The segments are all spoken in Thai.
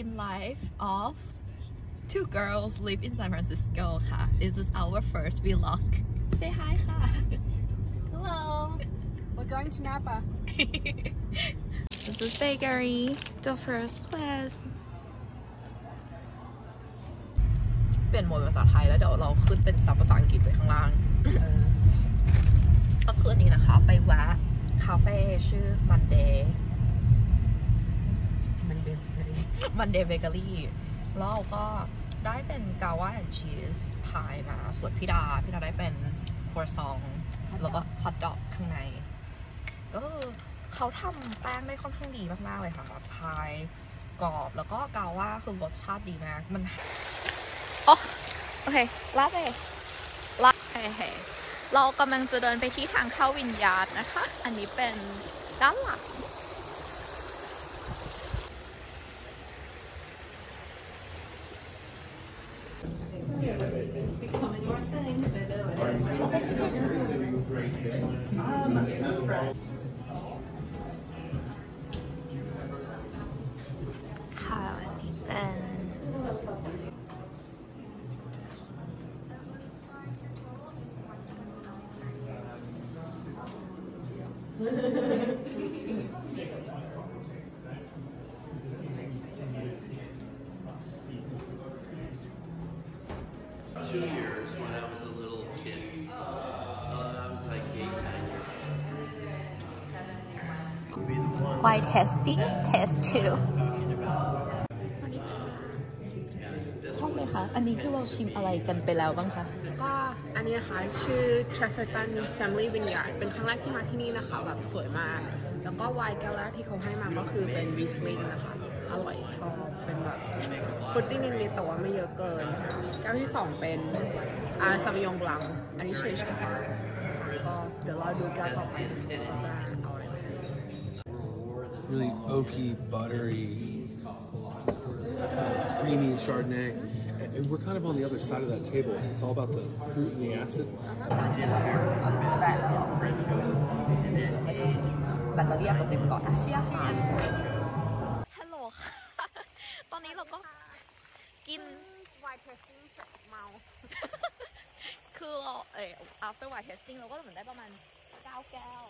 in life of two girls live in San Francisco ค่ะ This is our first vlog Say hi ค่ะ Hello We're going to Napa. This is bakery the first place เปลี่ยนโหมดเป็นภาษาไทยแล้วเดี๋ยวเราขึ้นเป็นภาษาอังกฤษไว้ข้างล่าง ก็คืนนี้นะคะ ไปแวะคาเฟ่ชื่อ Monday Monday. Monday Bakery แล้วเราก็ได้เป็นกาว่าแอนชีสพายมาส่วนพี่ดาพี่ดาได้เป็นครัวซองแล้วก็ฮอทดอกข้างใน ก็คือเขาทำแป้งได้ค่อนข้างดีมาก ๆ เลยค่ะแบบพายกรอบแล้วก็กาว่าคือรสชาติดีมาก มันโอโอเคลาเลยลาเฮ้เรากำลังจะเดินไปที่ทางเข้าวิญญาณนะคะ อันนี้เป็นด้านหลัง things. How have you been? Two years when I was a little kid. Uh, I was like eight, nine years. You'd be the one. Why testing test two ชอบไหมคะ อันนี้คือเราชิมอะไรกันไปแล้วบ้างคะ ก็อันนี้นะคะชื่อ t r a f f e r t o n Family Vineyard เป็นครั้งแรกที่มาที่นี่นะคะแบบสวยมาก แล้วก็ไวน์แก้วแรกที่เขาให้มาก็คือเป็น Riesling นะคะ อร่อยชอบเป็นแบบฟรุตตี้นิดๆแต่ว่าไม่เยอะเกินค่ะแก้วที่สองเป็นอาซาบิยองบลัง อันนี้เฉยๆค่ะก็เดี๋ยวรอดูแก้วต่อไปเขาจะเอาอะไรมาให้ really oaky, buttery, creamy Chardonnay. And and we're kind of on the other side of that table. It's all about the fruit and the acid. แบตเตอรี่อาจจะเต็มก่อนอะเชียร์ค่ะ ตอนนี้เราก็กิน wine tasting เสร็จเมา คือเราเออ after wine tasting เราก็เหมือนได้ประมาณ9แก้ว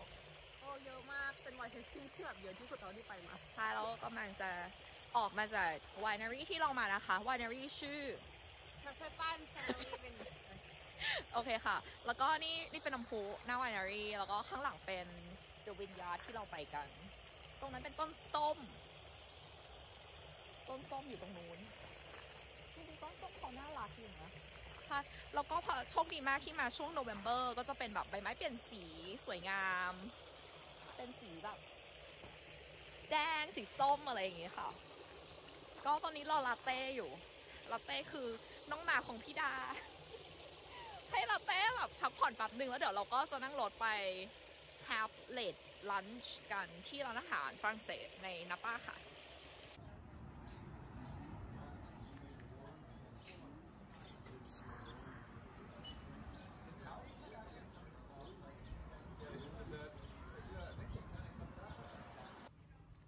โอ้เยอะมาก เป็น wine tasting ที่แบบเยอะที่สุดเท่าที่ไปมา ใช่แล้วก็กำลังจะออกมาจาก winery ที่เรามานะคะ winery ชื่อคาเฟ่ปั้น Family เป็นโอเคค่ะ แล้วก็นี่นี่เป็นน้ำพุหน้า winery แล้วก็ข้างหลังเป็น the vineyard ที่เราไปกัน ตรงนั้นเป็นต้นส้ม ต้นส้มอยู่ตรงนู้นจริงๆต้นส้มเขาน่ารักอยู่นะค่ะแล้วก็พอโชคดีมากที่มาช่วงโนเวม ber ก็จะเป็นแบบใบไม้เปลี่ยนสีสวยงาม เป็นสีแบบแดงสีส้มอะไรอย่างเงี้ยค่ะ ก็ตอนนี้รอลาเต้อยู่ลาเต้คือน้องหมาของพี่ดา ให้ลาเต้แบบพักผ่อนแป๊บหนึ่งแล้วเดี๋ยวเราก็จะนั่งรถไป have late lunch กันที่ร้านอาหารฝรั่งเศสในนาป้าค่ะ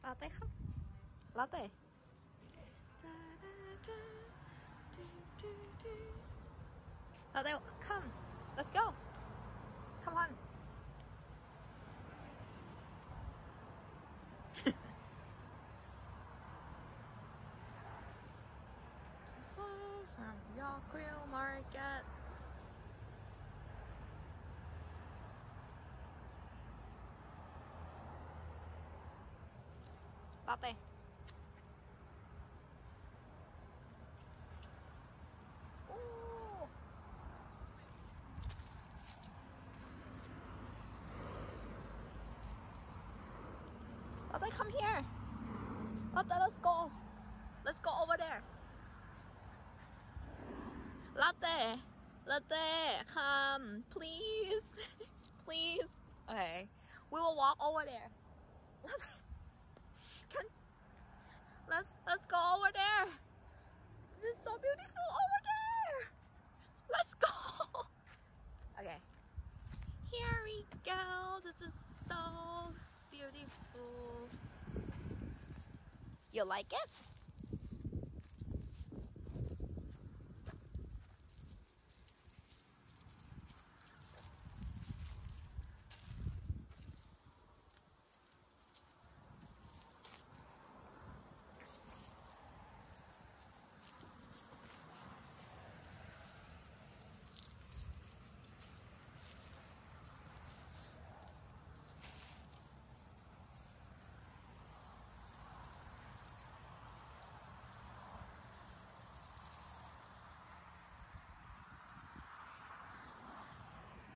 Latte không? Latte. Latte, come. Let's go. Come on. from Yorkville Market. Latte. Latte, uh. come here. Uh, Latte, let's go. Let's go over there. Latte. Latte, come, please. please. Okay. We will walk over there. go. This is so beautiful. You like it?